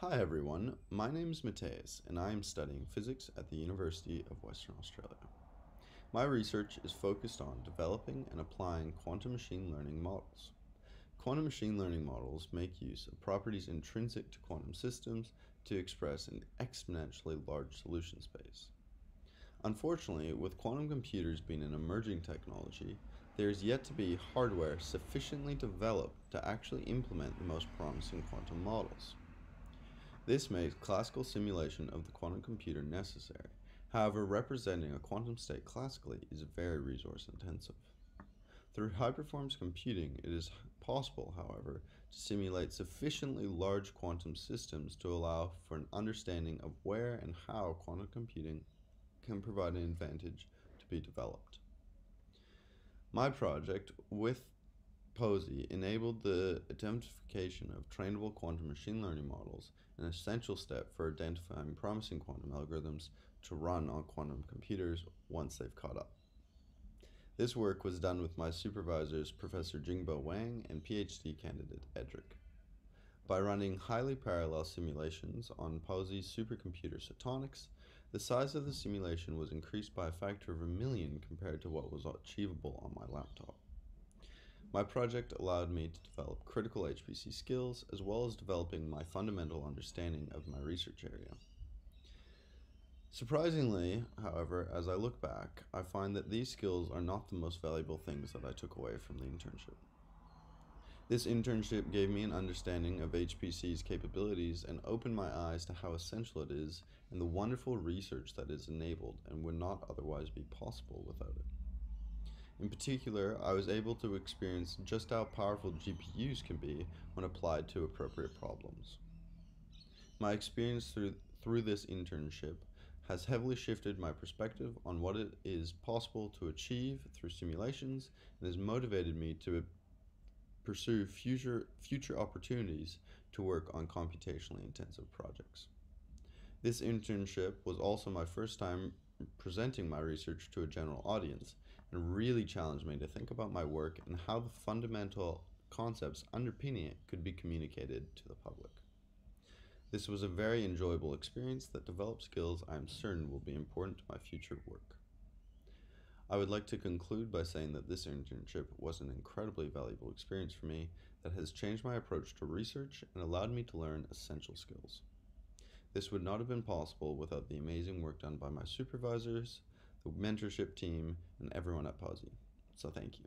Hi everyone, my name is Mateus and I am studying physics at the University of Western Australia. My research is focused on developing and applying quantum machine learning models. Quantum machine learning models make use of properties intrinsic to quantum systems to express an exponentially large solution space. Unfortunately, with quantum computers being an emerging technology, there is yet to be hardware sufficiently developed to actually implement the most promising quantum models. This makes classical simulation of the quantum computer necessary. However, representing a quantum state classically is very resource intensive. Through high performance computing, it is possible, however, to simulate sufficiently large quantum systems to allow for an understanding of where and how quantum computing can provide an advantage to be developed. My project, with Pawsey enabled the identification of trainable quantum machine learning models, an essential step for identifying promising quantum algorithms to run on quantum computers once they've caught up. This work was done with my supervisors, Professor Jingbo Wang and PhD candidate Edric. By running highly parallel simulations on Pawsey's supercomputer Setonix, the size of the simulation was increased by a factor of a million compared to what was achievable on my laptop. My project allowed me to develop critical HPC skills as well as developing my fundamental understanding of my research area. Surprisingly, however, as I look back, I find that these skills are not the most valuable things that I took away from the internship. This internship gave me an understanding of HPC's capabilities and opened my eyes to how essential it is and the wonderful research that is enabled and would not otherwise be possible without it. In particular, I was able to experience just how powerful GPUs can be when applied to appropriate problems. My experience through, through this internship has heavily shifted my perspective on what it is possible to achieve through simulations and has motivated me to pursue future, future opportunities to work on computationally intensive projects. This internship was also my first time presenting my research to a general audience and really challenged me to think about my work and how the fundamental concepts underpinning it could be communicated to the public. This was a very enjoyable experience that developed skills I am certain will be important to my future work. I would like to conclude by saying that this internship was an incredibly valuable experience for me that has changed my approach to research and allowed me to learn essential skills. This would not have been possible without the amazing work done by my supervisors, the mentorship team, and everyone at Pawsey. So thank you.